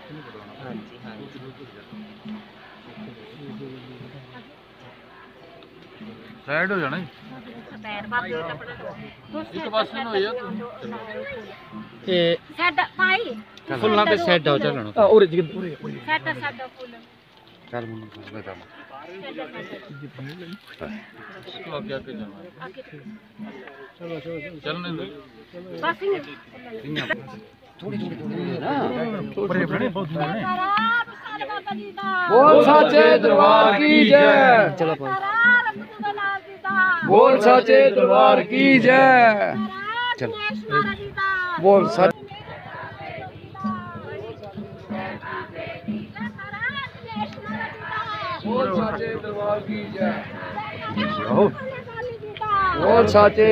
ਹਾਂਜੀ ਹਾਂਜੀ ਸਾਈਡ ਹੋ ਜਾਣਾ ਜੀ। ਇੱਕ ਪਾਸੇ ਨੂੰ ਹੋਇਆ ਤੇ ਸਾਡਾ ਭਾਈ। ਫੁੱਲਾਂ ਤੇ ਸੈੱਟ ਹੋ ਚੱਲਣਾ। ਆ ਉਰੇ ਜਿਗਰ ਉਰੇ ਸਾਡਾ ਸਾਡਾ ਫੁੱਲ। ਚੱਲ ਮੈਨੂੰ ਮੈਂ ਤਾਂ ਤੋਂ ਅੱਗੇ ਅੱਗੇ ਜਾਣਾ। ਚੱਲਣੇ ਦੋ ਬਸ ਹੀ थोड़ी बोल साचे दरबार की जय। बोल साचे दरबार की जय। चलो बोल साचे बोल साचे दरबार की जय। बोल साचे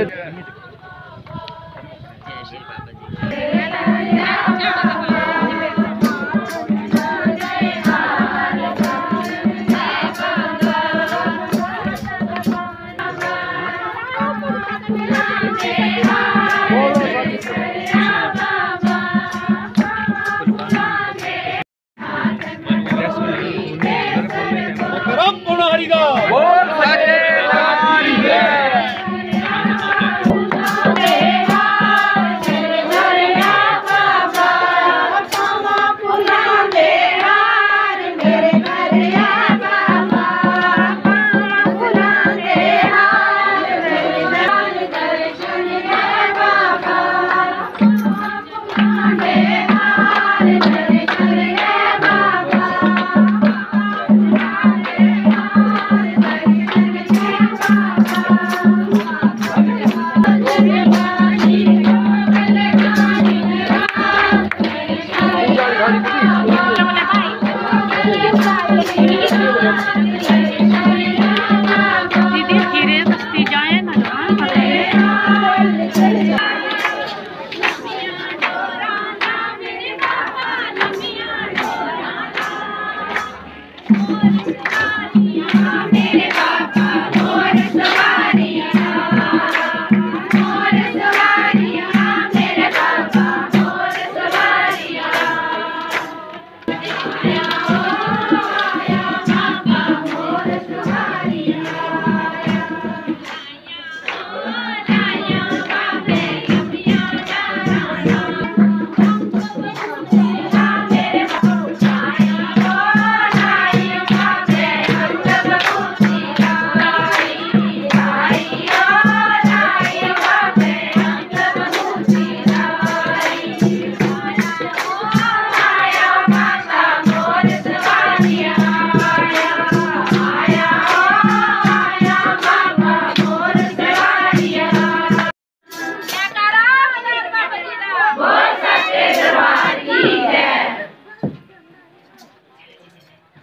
Thank you.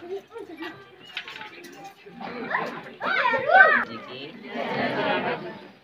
Thank you.